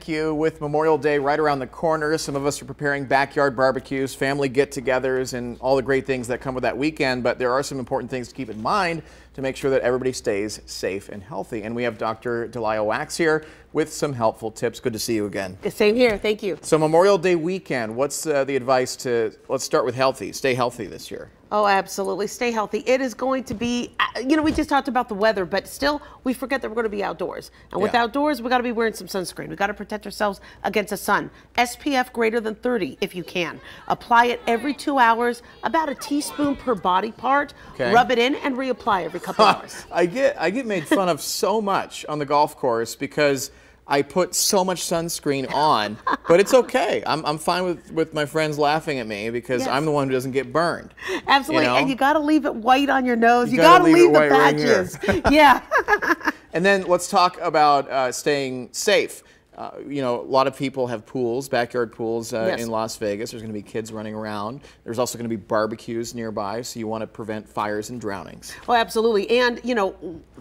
Thank you. With Memorial Day right around the corner, some of us are preparing backyard barbecues, family get-togethers, and all the great things that come with that weekend. But there are some important things to keep in mind to make sure that everybody stays safe and healthy. And we have Dr. Daliah Wachs here with some helpful tips. Good to see you again. Same here. Thank you. So Memorial Day weekend, what's uh, the advice to, let's start with healthy, stay healthy this year? Oh, absolutely. Stay healthy. It is going to be, you know, we just talked about the weather, but still, we forget that we're going to be outdoors. And with Yeah. outdoors, we got to be wearing some sunscreen. We got to protect ourselves against the sun. SPF greater than 30 if you can. Apply it every two hours, about a teaspoon per body part. Okay. Rub it in and reapply every couple hours. I get I get made fun of so much on the golf course because I put so much sunscreen on, but it's okay. I'm, I'm fine with, with my friends laughing at me because Yes. I'm the one who doesn't get burned. Absolutely. You know? And you got to leave it white on your nose. You You, gotta got to leave leave, the white right patches. yeah. And then let's talk about uh, staying safe. Uh, you know, a lot of people have pools, backyard pools uh, Yes. in Las Vegas. There's going to be kids running around. There's also going to be barbecues nearby, so you want to prevent fires and drownings. Oh, absolutely. And, you know,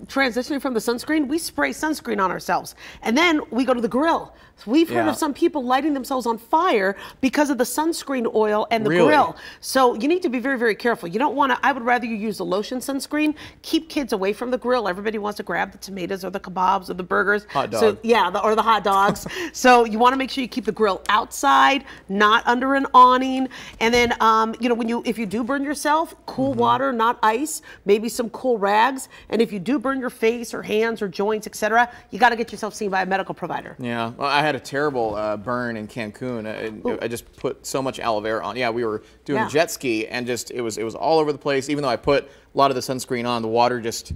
transitioning from the sunscreen, we spray sunscreen on ourselves. And then we go to the grill. So we've heard Yeah. of some people lighting themselves on fire because of the sunscreen oil and the Really? grill. So you need to be very, very careful. You don't want to, I would rather you use the lotion sunscreen. Keep kids away from the grill. Everybody wants to grab the tomatoes or the kebabs or the burgers. Hot So, dog. yeah, the, or the hot dogs. so you want to make sure you keep the grill outside, not under an awning. And then, um, you know, when you if you do burn yourself, cool Mm-hmm. water, not ice. Maybe some cool rags. And if you do burn your face or hands or joints, etc., you got to get yourself seen by a medical provider. Yeah, well, I had a terrible uh, burn in Cancun. I, I just put so much aloe vera on. Yeah, we were doing Yeah. jet ski, and just it was it was all over the place. Even though I put a lot of the sunscreen on, the water just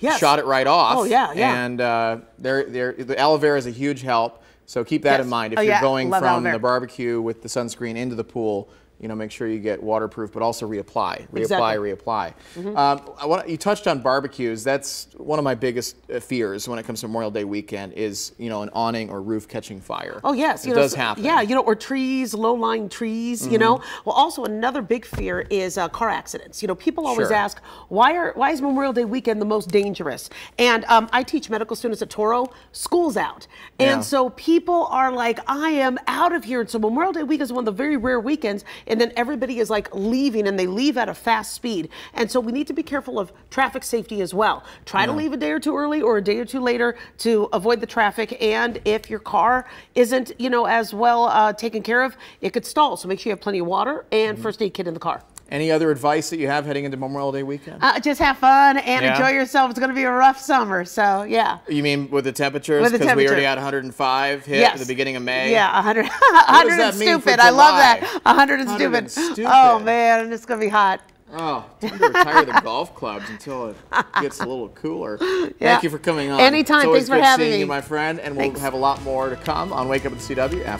Yes. shot it right off. Oh, yeah, yeah. And uh, there, there, the aloe vera is a huge help. So keep that Yes. in mind. If Oh, you're yeah, going love from the barbecue with the sunscreen into the pool, you know, make sure you get waterproof, but also reapply, reapply, Exactly. reapply. Mm-hmm. Um, I want, you touched on barbecues. That's one of my biggest uh, fears when it comes to Memorial Day weekend is, you know, an awning or roof catching fire. Oh yes, it you know, does so- happen. Mm-hmm. Yeah, you know, or trees, low-lying trees. You know. Well, also another big fear is uh, car accidents. You know, people always Sure. ask why are why is Memorial Day weekend the most dangerous? And um, I teach medical students at Touro. School's out, and Yeah. so people are like, I am out of here. And so Memorial Day weekend is one of the very rare weekends, and then everybody is like leaving, and they leave at a fast speed. And so we need to be careful of traffic safety as well. Try to leave a day or two early or a day or two later to avoid the traffic. And if your car isn't, you know, as well uh, taken care of, it could stall. So make sure you have plenty of water and Mm-hmm. first aid kit in the car. Any other advice that you have heading into Memorial Day weekend? Uh, just have fun and Yeah. enjoy yourself. It's going to be a rough summer. So yeah. you mean with the temperatures? Because we already had 105 hit Yes. at the beginning of May. Yeah, 100, 100 and stupid. I love that. 100 and 100 stupid. stupid. Oh man, it's going to be hot. Oh, time to retire the golf clubs until it gets a little cooler. Yeah. Thank you for coming on. Anytime. It's always Thanks for having seeing me. you, my friend, and we'll have a lot more to come on Wake Up with the CW after.